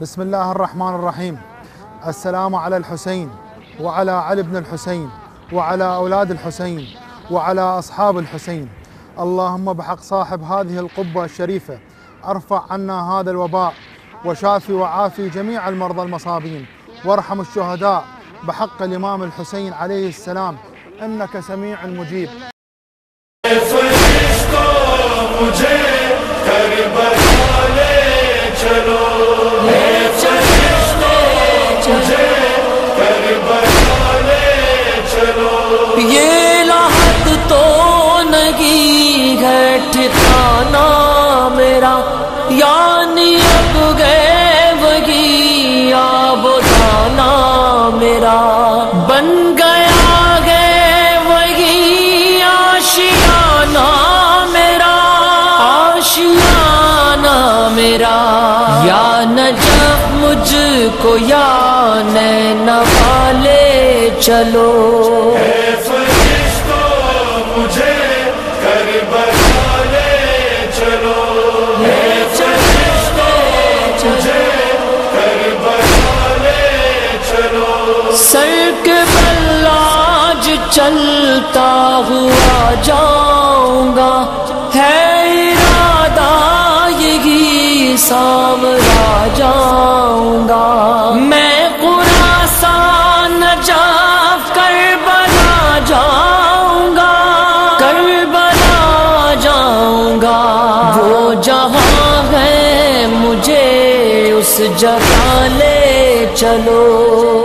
بسم الله الرحمن الرحيم. السلام على الحسين وعلى علي بن الحسين وعلى أولاد الحسين وعلى أصحاب الحسين. اللهم بحق صاحب هذه القبة الشريفة. أرفع عنا هذا الوباء وشافي وعافي جميع المرضى المصابين. وارحم الشهداء. بحق الإمام الحسين عليه السلام. إنك سميع مجيب. یعنی اب گئے وہی آب دانا میرا۔ بن گیا گئے وہی آشیانہ میرا۔ آشیانہ میرا۔ یا نجف مجھ کو یا نین والے چلو۔ فرشتو، مجھے سر کے بلاج چلتا ہوا جاؤں گا۔ ہے ارادہ یہی سامرا جاؤں گا۔ میں خراسان نجاف کربلا جاؤں گا۔ کربلا جاؤں گا۔ وہ جہاں ہے مجھے اس جگہ لے چلو۔